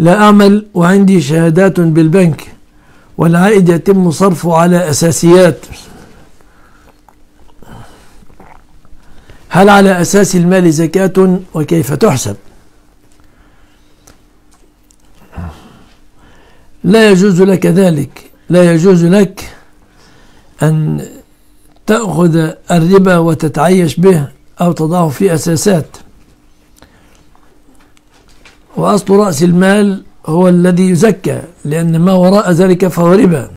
لا أعمل وعندي شهادات بالبنك والعائد يتم صرفه على أساسيات. هل على أساس المال زكاة؟ وكيف تحسب؟ لا يجوز لك ذلك. لا يجوز لك أن تأخذ الربا وتتعيش به أو تضعه في أساسات. وأصل رأس المال هو الذي يزكى لأن ما وراء ذلك فهو ربا.